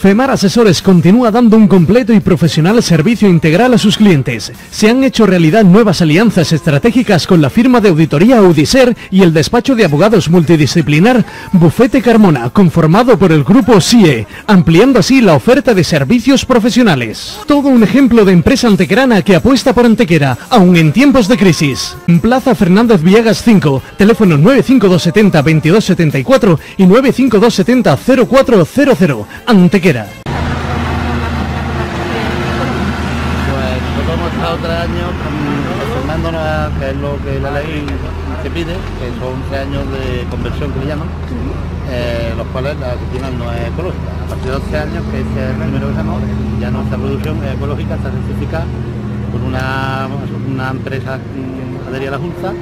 FEMAR Asesores continúa dando un completo y profesional servicio integral a sus clientes. Se han hecho realidad nuevas alianzas estratégicas con la firma de auditoría Audiser y el despacho de abogados multidisciplinar Bufete Carmona, conformado por el grupo SIE, ampliando así la oferta de servicios profesionales. Todo un ejemplo de empresa antequerana que apuesta por Antequera, aún en tiempos de crisis. Plaza Fernández Villegas 5, teléfono 95270 2274 y 95270 0400. Antequera. Pues nosotros hemos estado tres años formándonos a que lo que la ley te pide, que son tres años de conversión que le llaman, eh, los cuales la oficina no es ecológica. A partir de 12 años, que es el primero que estamos, ya nuestra producción es ecológica, está certificada por una, una empresa adherida a la Junta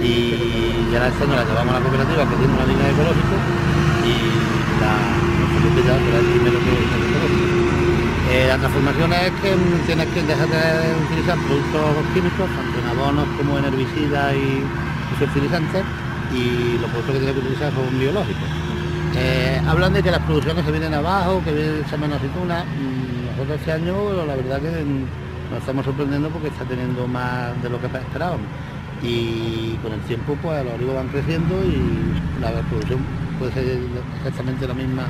y ya este año la llevamos a la cooperativa que tiene una línea ecológica y la Eh, la transformación es que tienes que dejar de utilizar productos químicos, tanto en abonos como en herbicidas y, y fertilizantes, y los productos que tienes que utilizar son biológicos. Eh, hablan de que las producciones se vienen abajo, que viene esa menos aceituna. Mm, Nosotros este año la verdad que nos estamos sorprendiendo porque está teniendo más de lo que esperábamos. Y con el tiempo pues los olivos van creciendo y la producción puede ser exactamente la misma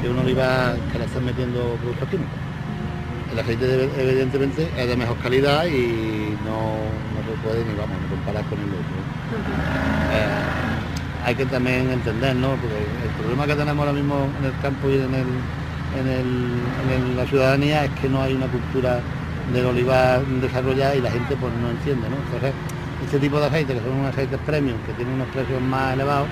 que una oliva que le están metiendo productos químicos. El aceite de- evidentemente es de mejor calidad y no, no se puede ni vamos ni comparar con el otro. Eh, hay que también entender, ¿no? Porque el problema que tenemos ahora mismo en el campo y en, el, en, el- en el- la ciudadanía es que no hay una cultura del olivar desarrollada y la gente pues no entiende, ¿no? Entonces, este tipo de aceites, que son unos aceites premium, que tienen unos precios más elevados,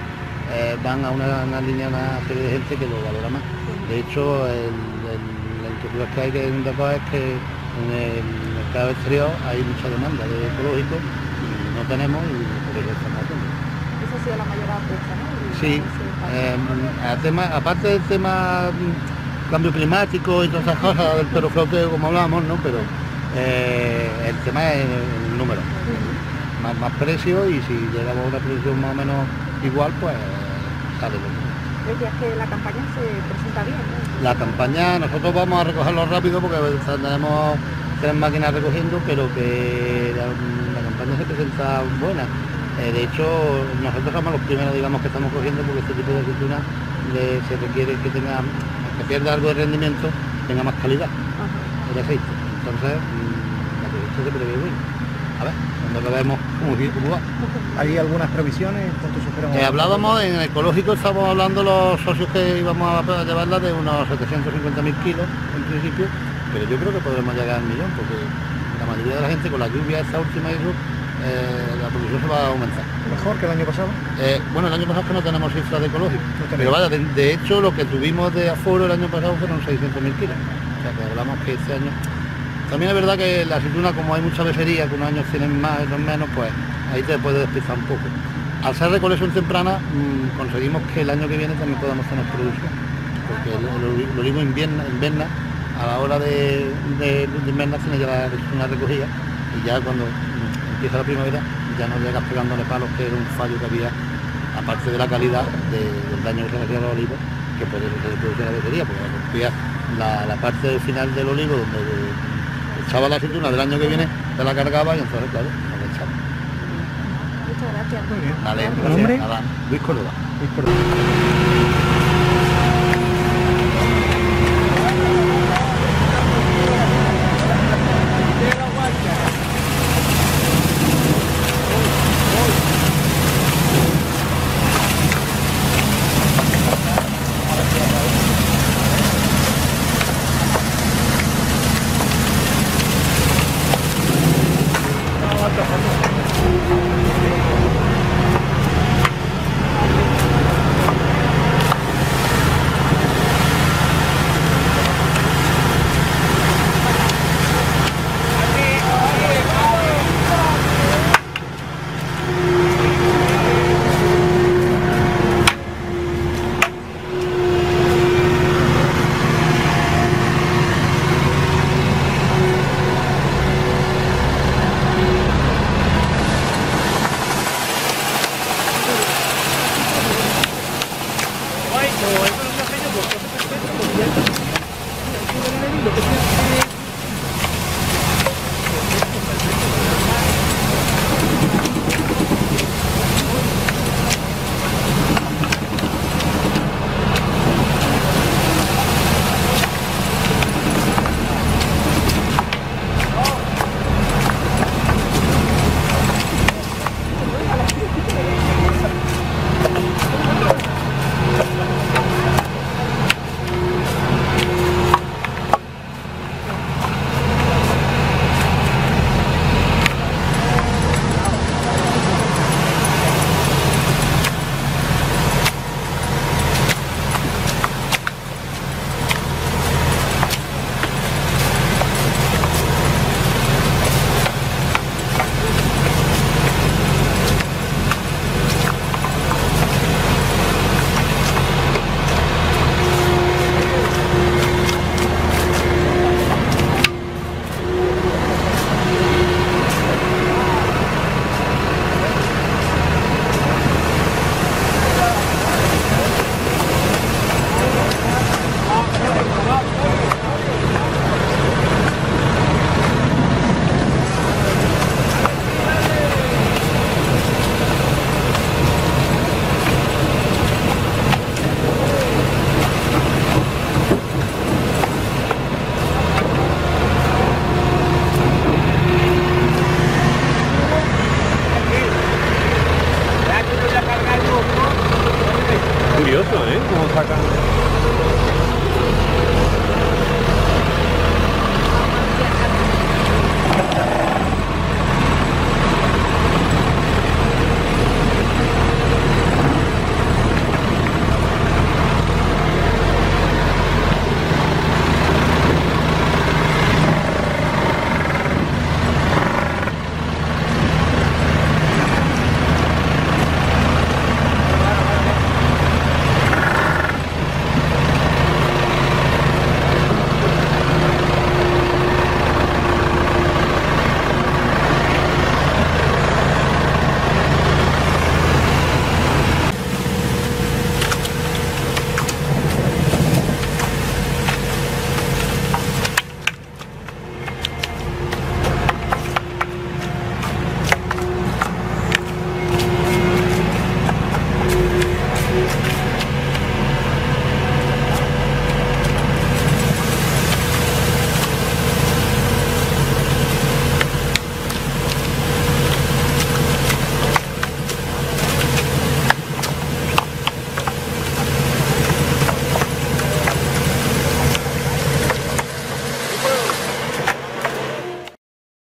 eh, van a una, una línea, una serie de gente que lo valora más. De hecho, el, el- la inquietud que hay que identificar es que en el mercado exterior hay mucha demanda de ecológico y no tenemos y por eso estamos haciendo. Esa ha sido la mayor apuesta, ¿no? Sí, eh, tema- aparte del tema mm, cambio climático y todas esas cosas del perofloteo como hablamos, ¿no? Pero eh, el tema es el número. Más, más precio y si llegamos a una producción más o menos igual, pues sale lo mismo. Decías que la campaña se presenta bien, ¿no? La campaña, nosotros vamos a recogerlo rápido porque tenemos tres máquinas recogiendo, pero que la, la campaña se presenta buena. Eh, de hecho, nosotros somos los primeros, digamos, que estamos cogiendo porque este tipo de aceituna le- se requiere que tenga, que pierda algo de rendimiento, tenga más calidad el aceite. Entonces, mm, la se prevé bien. A ver, cuando lo vemos cómo va. ¿Hay algunas previsiones? Eh, hablábamos en ecológico, estamos hablando los socios que íbamos a llevarla de unos 750.000 kilos en principio, pero yo creo que podremos llegar al millón porque la mayoría de la gente con la lluvia esta última y eso, eh, la producción se va a aumentar. ¿Mejor que el año pasado? Eh, bueno, el año pasado es que no tenemos cifras de ecológico, No pero vaya, de, de hecho lo que tuvimos de aforo el año pasado fueron 600.000 kilos. O sea que hablamos que este año... También es verdad que la aceituna, como hay mucha besería, que unos años tienen más, otros menos, pues ahí te puede despistar un poco. Al ser recolección temprana, mm, conseguimos que el año que viene también podamos tener producción, porque el, el- el olivo invierna, inverna, a la hora de, de, de invernar tiene ya la, una recogida y ya cuando mm, empieza la primavera ya no llegas pegándole palos, que era un fallo que había, aparte de la calidad de- del daño que se hacía a los olivos, que puede ser producir la besería, porque la, la parte final del olivo donde echaba la aceituna del año que viene, te la cargaba y entonces, claro, no la echaba. Muchas gracias. Muy bien. Vale, ¿Tu gracias. nombre? Nada, Luis Córdoba. Luis Córdoba. Lo que